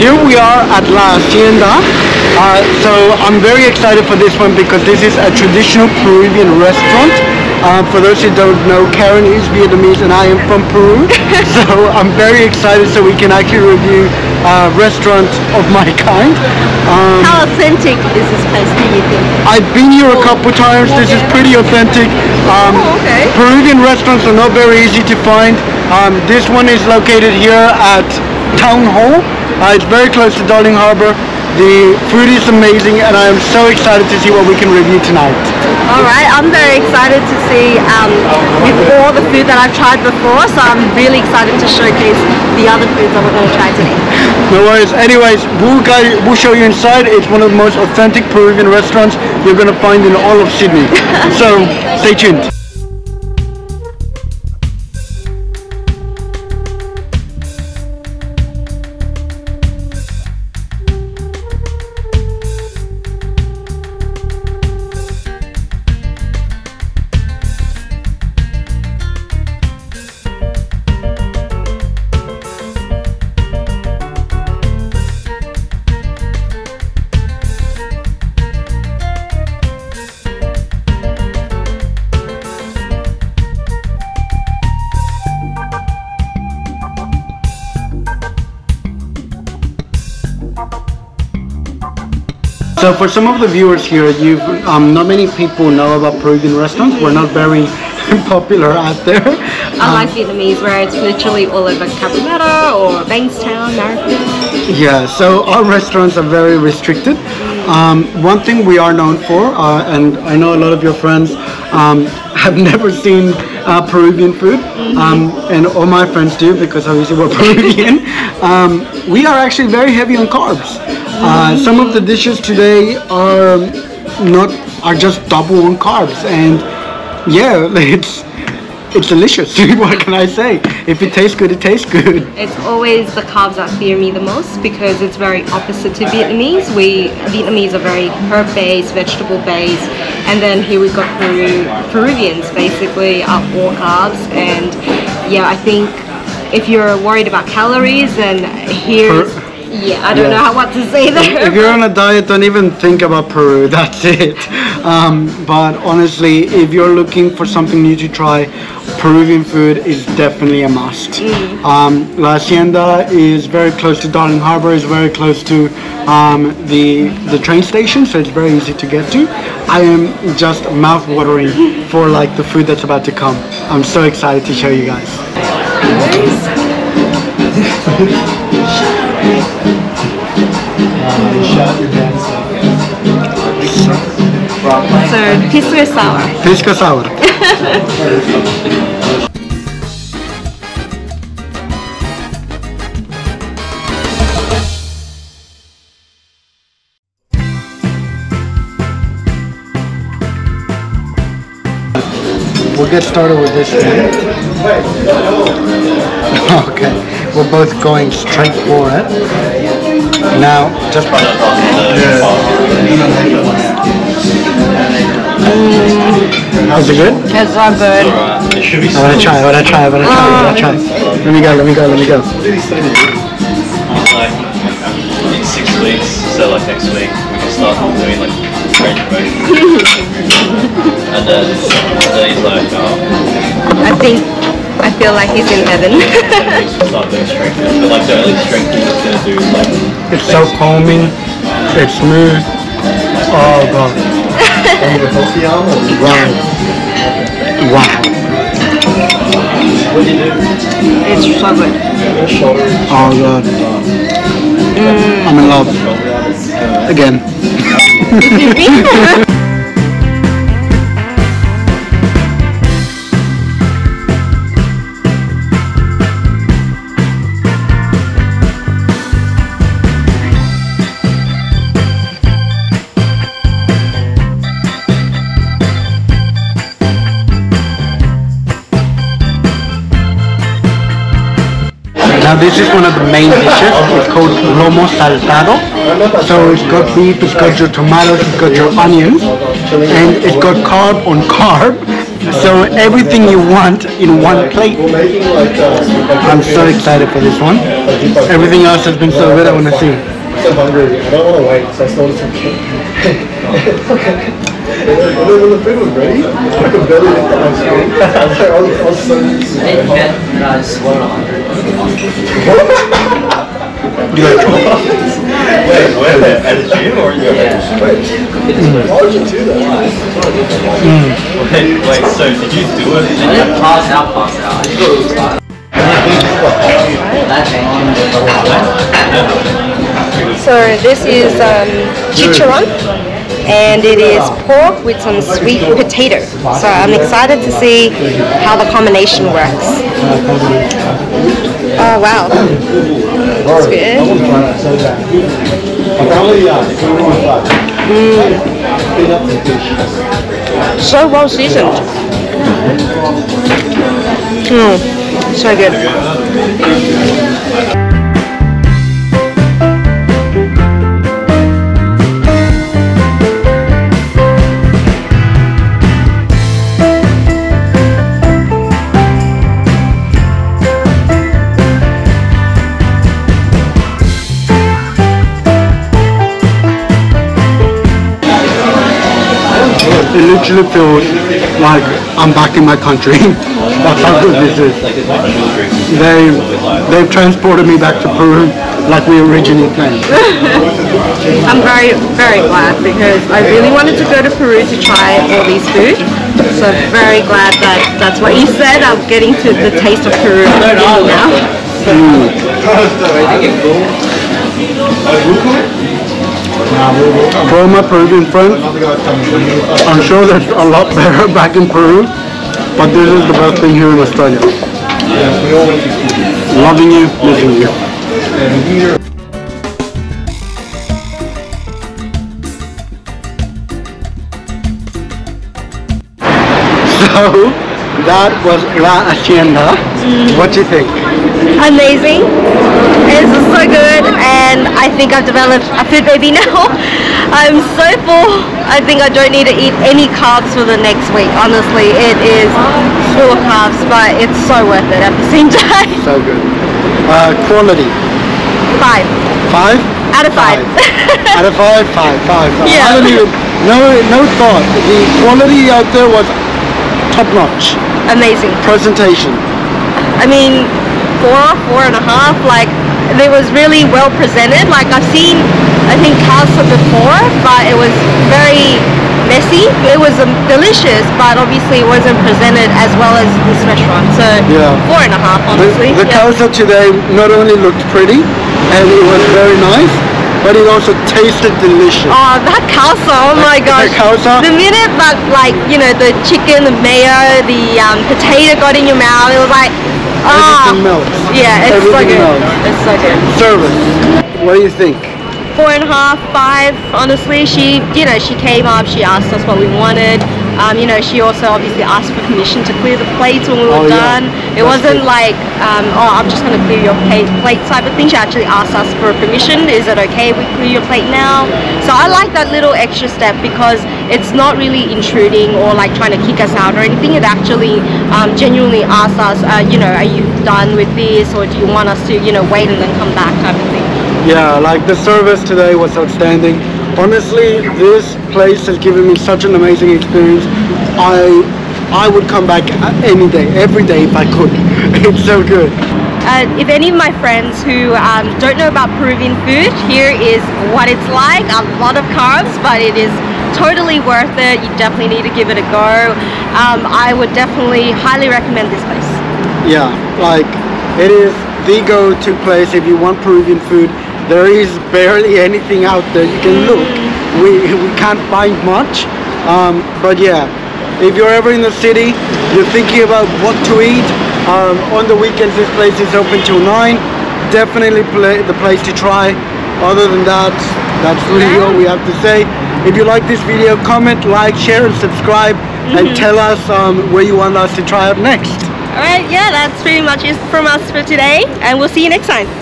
here we are at La Hacienda. Uh, so I'm very excited for this one because this is a traditional Peruvian restaurant. Uh, for those who don't know, Karen is Vietnamese and I am from Peru. so I'm very excited so we can actually review a restaurant of my kind. Um, How authentic is this place, do you think? I've been here a couple times. This is pretty authentic. Um, Oh, okay. Peruvian restaurants are not very easy to find. Um, this one is located here at Town Hall. Uh, it's very close to Darling Harbor. The food is amazing, and I am so excited to see what we can review tonight. All right, I'm very excited to see um, with all the food that I've tried before, so I'm really excited to showcase the other foods that we're going to try today. No worries. Anyways, we'll, guide, we'll show you inside. It's one of the most authentic Peruvian restaurants you're going to find in all of Sydney. so stay tuned. So for some of the viewers here, you um, not many people know about Peruvian restaurants. We're not very popular out there. Unlike Vietnamese, where it's literally all over Cabramatta or Bankstown, Marrickville. Yeah, so our restaurants are very restricted. Um, one thing we are known for, uh, and I know a lot of your friends um, have never seen uh, Peruvian food, um, and all my friends do because obviously we're Peruvian. um, we are actually very heavy on carbs. Uh, some of the dishes today are not are just double on carbs, and yeah, it's it's delicious. what can I say? If it tastes good, it tastes good. It's always the carbs that fear me the most because it's very opposite to Vietnamese. We Vietnamese are very herb-based, vegetable-based, and then here we've got Peru, Peruvians basically are all carbs. And yeah, I think if you're worried about calories, then here's Per- yeah, I don't Yeah. know how what to say there. if you're on a diet, don't even think about Peru. That's it. Um, but honestly, if you're looking for something new to try, Peruvian food is definitely a must. Um, La Hacienda is very close to Darling Harbor. is very close to um, the the train station, so it's very easy to get to. I am just mouth watering for like the food that's about to come. I'm so excited to show you guys. So pisco sour. Pisco sour. We'll get started with this one. Okay, we're both going straight for it. Now, just Is it good? It's so good. It should be I wanna try, I wanna try, I wanna try, I wanna try. Let me go, let me go, let me go. like in six weeks, so like next week we can start doing like range promotion. and then and then he's like, oh, I think I feel like he's in heaven. then we can start doing strengthening. But like the only strengthening he's gonna do is like It's so calming, it's smooth. Oh god. Wow. Wow. What do you do? it's so good. Oh god. I'm in love. Again. Now this is one of the main dishes. It's called lomo saltado. So it's got beef, it's got your tomatoes, it's got your onions, and it's got carb on carb. So everything you want in one plate. I'm so excited for this one. Everything else has been so good. I want to see. so hungry. I don't want to wait, so I stole some shit. And then when the food was ready, I could barely lift up my screen. I was, I was, I was so used to it. Wait, wait, wait, at the gym or you Why would you do that? Wait, wait, so did you do it? Pass out, pass out. So this is um, chicharron and it is pork with some sweet potato. So I'm excited to see how the combination works. Oh wow, that's good. So well seasoned. Mm, so good. Like I'm back in my country. That's how good this is. They they've transported me back to Peru like we originally planned. I'm very, very glad because I really wanted to go to Peru to try all these food. So very glad that that's what you said. I'm getting to the taste of Peru now. Mm. For my Peruvian friends, I'm sure there's a lot better back in Peru, but this is the best thing here in Australia. Loving you, missing you. So that was La Hacienda. What do you think? Amazing. It's so good and I think I've developed a food baby now. I'm so full. I think I don't need to eat any carbs for the next week. Honestly, it is full of carbs, but it's so worth it at the same time. So good. Uh, quality. Five Five? out of five. Out of five, five, five. five. Yeah. I don't even, no, no thought. The quality out there was top notch. Amazing. Presentation. I mean, four, four and a half. Like, it was really well presented. Like, I've seen, I think, causa before, but it was very messy. It was um, delicious, but obviously it wasn't presented as well as this restaurant. So, Yeah. four and a half, honestly. the Yeah. causa today not only looked pretty and it was very nice, but it also tasted delicious. Oh, that causa, oh my The- gosh. the causa? The minute that, like, you know, the chicken, the mayo, the um, potato got in your mouth, it was like, ah. Everything melts. Yeah, it's so Everything good. melts. It's so good. Service. What do you think? four and a half, five. Honestly, she, you know, she came up, she asked us what we wanted. Um, you know, she also obviously asked for permission to clear the plates when we were Oh, yeah. done. It That's wasn't good. like, um, oh, I'm just going to clear your plate, plate type of thing. She actually asked us for permission. Is it okay if we clear your plate now? So I like that little extra step because it's not really intruding or like trying to kick us out or anything. It actually um, genuinely asks us, uh, you know, are you done with this or do you want us to, you know, wait and then come back type of thing. Yeah, like the service today was outstanding. Honestly, this place has given me such an amazing experience. I I would come back any day, every day if I could. It's so good. Uh, if any of my friends who um, don't know about Peruvian food, here is what it's like. A lot of carbs, but it is totally worth it. You definitely need to give it a go. Um, I would definitely highly recommend this place. Yeah, like it is the go-to place if you want Peruvian food. There is barely anything out there. You can look. We we can't find much. Um, but yeah, if you're ever in the city, you're thinking about what to eat. Um, on the weekends, this place is open till nine. Definitely pla the place to try. Other than that, that's really all we have to say. If you like this video, comment, like, share, and subscribe, and tell us um, where you want us to try out next. All right, yeah, that's pretty much it from us for today, and we'll see you next time.